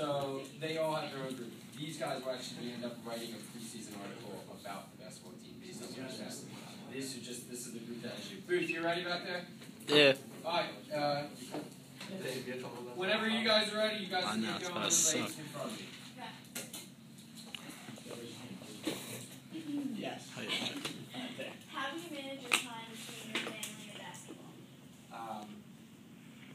So they all have their own group. These guys will actually end up writing a preseason article about the basketball team based on what just These are just this is the group that has you. Booth, you ready back there? Yeah. All right. Uh, whenever you guys are ready, you guys I can know, get it's going gonna and suck. race in front of me. Yes. Yeah. Right there. How do you manage your time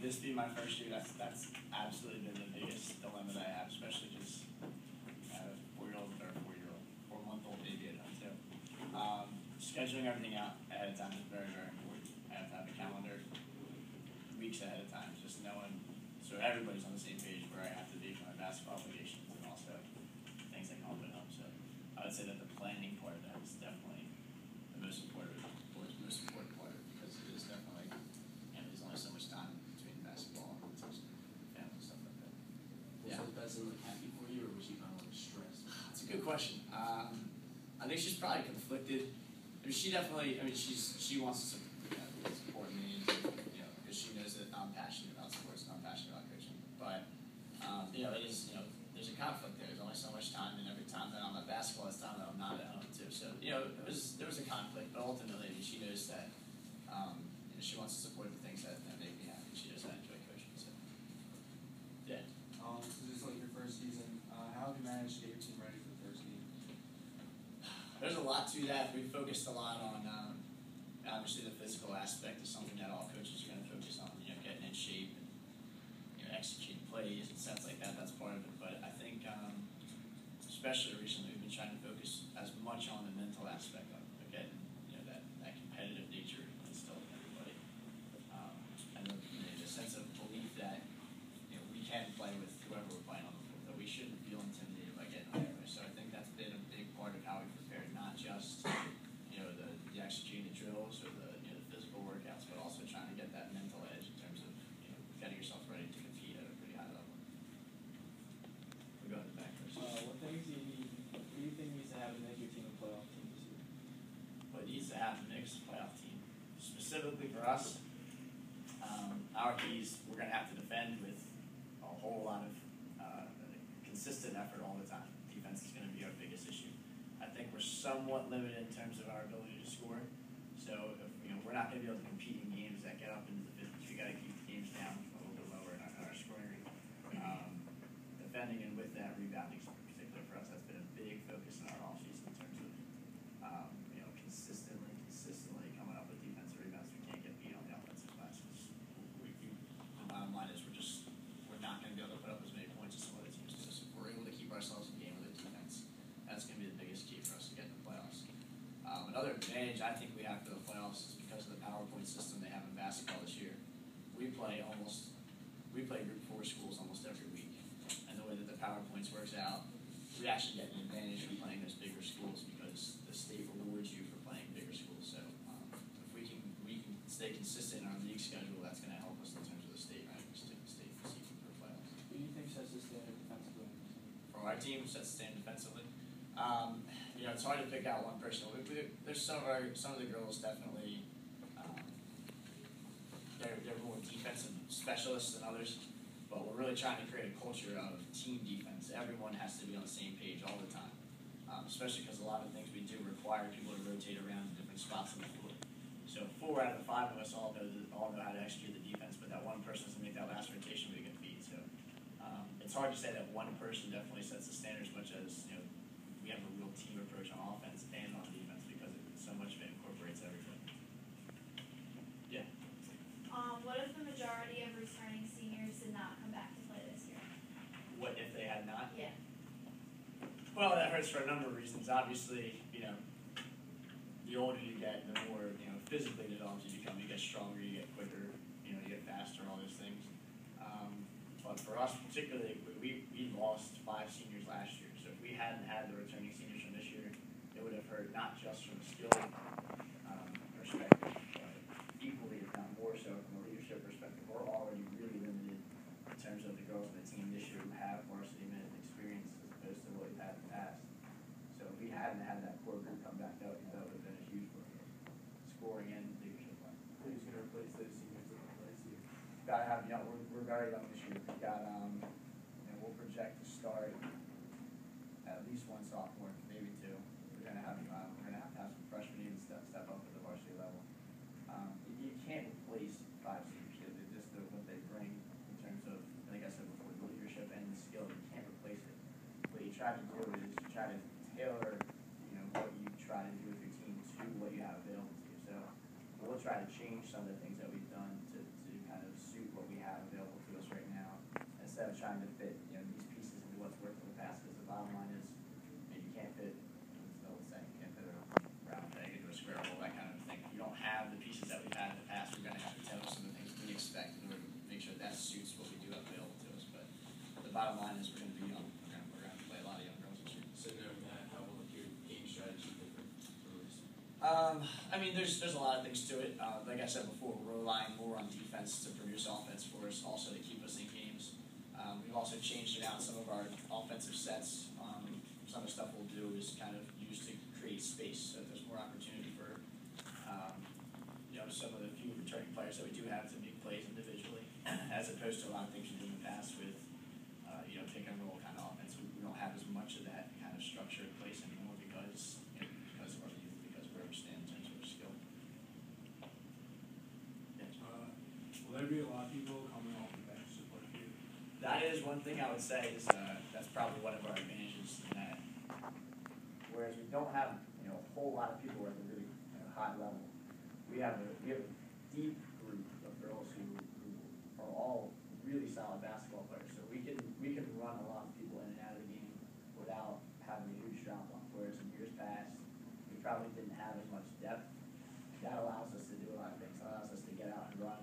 this being my first year, that's that's absolutely been the biggest dilemma that I have, especially just I a four-year-old or four-year-old, four-month-old baby at home too. Um, scheduling everything out ahead of time is very, very important. I have to have a calendar weeks ahead of time, just knowing so everybody's on the same page where I have to be for my basketball obligations and also things that come up at home. So I would say that the planning part of that is definitely the most important, or the most important part of it because it is definitely, you know, there's only so much time between basketball and family and stuff like that. Was her cousin like happy for you, or was she kind of like stressed? It's a good question. Um, I think she's probably conflicted. I mean, she definitely. I mean, she's she wants to support, me, you know, because she knows that I'm passionate about sports and I'm passionate about coaching. But um, you know, it is you know, there's a conflict there. There's only so much time, and every time that I'm at basketball, it's time that I'm not at home too. So you know, it was there was a conflict, but ultimately, I mean, she knows that um, you know, she wants to support the things that, that make me happy. She knows that I enjoy coaching. So yeah. Um, so this is like your first season. Uh, how have you managed to get your team ready for the first game? There's a lot to that. We focused a lot on um, obviously the physical aspect is something that all coaches are going to focus on. You know, getting in shape and you know executing plays and stuff like that. That's part of it. But I think, um, especially recently, we've been trying to focus as much on the mental aspect of it, getting you know that, that competitive nature instilled in everybody, um, and the, you know, the sense of belief that you know we can play with whoever we're playing on the floor. That we shouldn't feel intimidated by getting higher. So I think that's been a big part of how we prepared, not just you know the, the executing the drills or the you know the physical workouts, but also trying to get that mental edge in terms of you know getting yourself ready to compete at a pretty high level. We'll go to the back first. Uh, what things do you need? What do you think needs to happen to make your team a playoff team this year? what needs to happen makes a playoff team. Specifically for us, um, our keys, we're going to have to defend with a whole lot of uh, consistent effort all the time. Defense is going to be our biggest issue. I think we're somewhat limited in terms of our ability to score. So, if, you know, we're not going to be able to compete in games that get up into the 50s. We got to keep games down a little bit lower in our, our scoring. Um, defending and with that rebounding, in particular for us, that's been a big focus in our offseason in terms of um, you know, consistently, consistently coming up with defensive rebounds. We can't get beat on the offensive glass. 'cause We, we, the bottom line is we're just we're not going to be able to put up as many points as some other teams do. So if we're able to keep ourselves in game with the defense, that's going to be the biggest key for us to get in the playoffs. Um, another advantage I think we have for the playoffs is because of the PowerPoint system they have in basketball this year. We play almost we play Group Four schools almost every week, and the way that the PowerPoints works out, we actually get an advantage from playing those bigger schools because the state rewards you for playing bigger schools. So um, if we can we can stay consistent in our league schedule, that's going to help us in terms of the state rankings to state season for playoffs. Who do you think sets the standard defensively? For our team, sets the standard defensively. Um, you know, it's hard to pick out one person. We, we, there's some of our some of the girls definitely. Um, they're, they're more defensive specialists than others, but we're really trying to create a culture of team defense. Everyone has to be on the same page all the time, um, especially because a lot of things we do require people to rotate around in different spots on the floor. So four out of the five of us all know all know how to execute the defense, but that one person has to make that last rotation we get beat. So um, it's hard to say that one person definitely sets the standard as much as you know we have a real team approach on offense and on defense because it, so much of it incorporates everything. Yeah. Um, what if the majority of returning seniors did not come back to play this year? What if they had not? Yeah. Well, that hurts for a number of reasons. Obviously, you know, the older you get, the more you know physically developed you become. You get stronger, you get quicker, you know, you get faster, all those things. Um, but for us, particularly, we we lost five seniors last year. So if we hadn't had the returning seniors from this year, it would have hurt not just from skill um, perspective, but equally, if not more so, from a leadership perspective. We're already really limited in terms of the girls on the team this year who have varsity minute experience as opposed to what we've had in the past. So if we hadn't had that core group come back up, that would have been a huge blow. Scoring and leadership wise. Who's going to replace those seniors that don't play this year? Gotta have, you know, we're, we're very young this year. We've got, um, you we'll project to start at least one sophomore, maybe two. We're gonna have, uh, we're gonna have to have some freshmen even step, step up to the varsity level. Um, you, you can't replace five seniors, they they just, the- what they bring in terms of, like I said before, the leadership and the skill, you can't replace it. What you try to do is you try to tailor, you know, what you try to do with your team to what you have available to you. So we'll try to change some of the things that we've done to, to kind of suit what we have available to us right now, instead of trying to fit, you know, these pieces into what's worked in the past, because the bottom line is, I mean, you can't fit, it's the old saying, you can't fit a round peg into a square hole, that kind of thing. If you don't have the pieces that we've had in the past, we're gonna have to tailor some of the things we expect in order to make sure that suits what we do have available to us, but the bottom line is we're gonna be young, we're gonna, we're gonna play a lot of young girls this year. So knowing that, how will your game strategy differ from this? Um, I mean, there's there's a lot of things to it. Uh, like I said before, we're relying more on defense to produce offense for us, also to keep us in games. Um, we've also changed it out some of our offensive sets. Um, some of the stuff we'll do is kind of used to create space, so there's more opportunity for um, you know some of the few returning players that we do have to make plays individually, as opposed to a lot of things we did in the past with uh, you know pick and roll kind of offense. We, we don't have as much of that kind of structure in place anymore because you know, because of our youth, because of where we stand in terms of our skill. Uh, will there be a lot of people coming off the bench to play for you? That is one thing I would say is uh, that's probably one of our advantages in that. Whereas we don't have you know a whole lot of people at the really you know, high level, we have a we have a deep group of girls who, who are all really solid basketball players. So we can we can run a lot of people in and out of the game without having a huge drop off. Whereas in years past, we probably didn't have as much depth. That allows us to do a lot of things. It allows us to get out and run,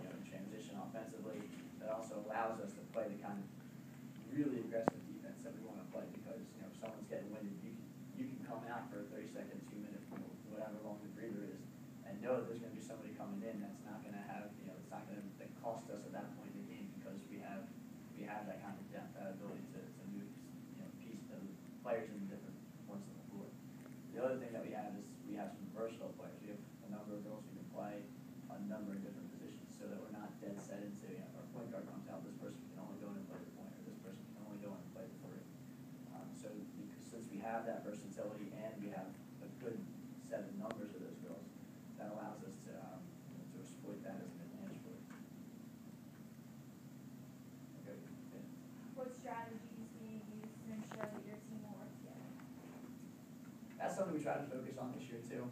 you know, and transition offensively. That also allows us to play the kind of really aggressive defense that we want to play because, you know, if someone's getting winded, you can, you can come out for a thirty second, two minute, you whatever long the breather is, and know that there's gonna be somebody coming in that's not gonna have, you know, it's not gonna, that cost us at that point in the game because we have, we have that kind of depth, that ability to, to move, you know, piece, the players in different points of the floor. The other thing that we have is we have some versatile players. We have a number of girls who can play a number of different positions so that we're not dead set into, you know, our point guard comes out, this person can only go in and play the point, or this person can only go in and play the three. Um, so because, since we have that versatility and we have a good set of numbers of those girls, that allows us to, um, to exploit that as an advantage for. Okay, yeah. What strategies do you use to ensure that your team will work together? That's something we try to focus on this year too.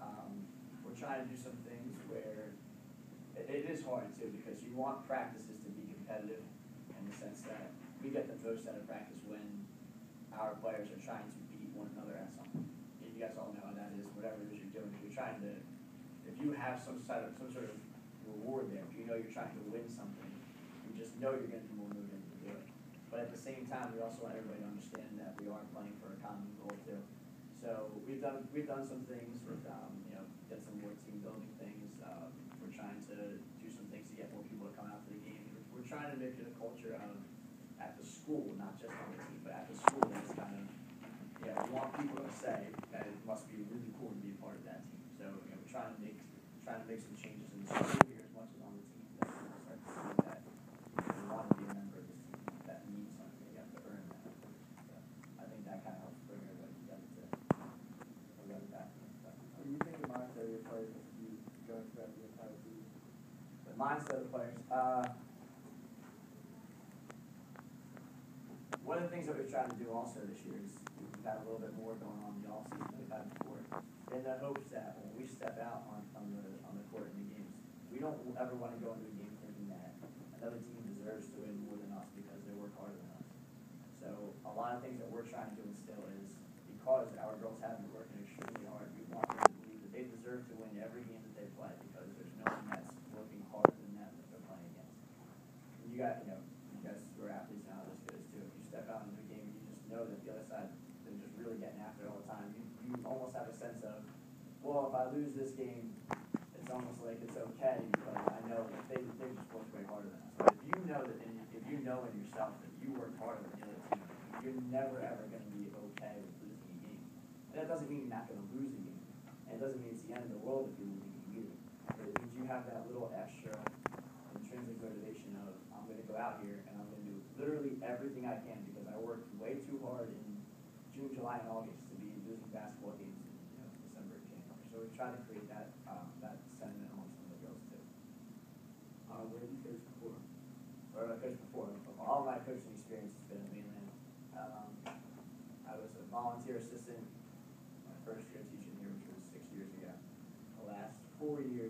Um, we're trying to do some things where it, it is hard too because you want practices to be competitive in the sense that we get the most out of practice when our players are trying to beat one another at something. And you guys all know how that is, whatever it is you're doing, you're trying to, if you have some sort of, some sort of reward there, you know you're trying to win something, you just know you're gonna be more motivated to do it. But at the same time, we also want everybody to understand that we are playing for a common goal too. So we've done, we've done some things with, um, you know, get some more team building things, um, we're trying to do some things to get more people to come out to the game. We're, we're trying to make it a culture of, at the school, not just on the team, but at the school, that it's kind of, yeah, we want people to say that it must be really cool to be a part of that team. So, you know, we're trying to make, trying to make some changes in the school here as much as on the team, that people start to see that, know, you want to be a member of this team, that means something, you have to earn that. So, I think that kind of helps bring everybody together to, everybody back. What do you think the mindset of your players to be going throughout the entire season? The mindset of the players, uh. One of the things that we've tried to do also this year is we've got a little bit more going on in the we've had before. In the hopes that when we step out on, on the, on the court in the games, we don't ever wanna go into a game thinking that another team deserves to win more than us because they work harder than us. So a lot of things that we're trying to instill is because our girls have been working extremely hard, we want them to believe that they deserve to win every game that they play because there's no one that's working harder than them that they're playing against. And you got, you know, you guys who are athletes know how this goes too. If you step out into a game and you just know that the other side, they're just really getting after it all the time, you, you almost have a sense of, well, if I lose this game, it's almost like it's okay because I know that they, they just worked way harder than us. But if you know that, in, if you know in yourself that you worked harder than the other team, you're never ever gonna be okay with losing a game. And that doesn't mean you're not gonna lose a game. And it doesn't mean it's the end of the world if you lose a game either. But it means you have that little extra intrinsic motivation of, I'm gonna go out here and I'm gonna do literally everything I can because I worked way too hard in June, July, and August to be losing basketball games in, you know, December and January. So we try to create that, um, that sentiment amongst some of the girls too. Uh, where did you coach before? Where I coached before, all my coaching experience has been in mainland. Um, I was a volunteer assistant my first year teaching here, which was six years ago. The last four years,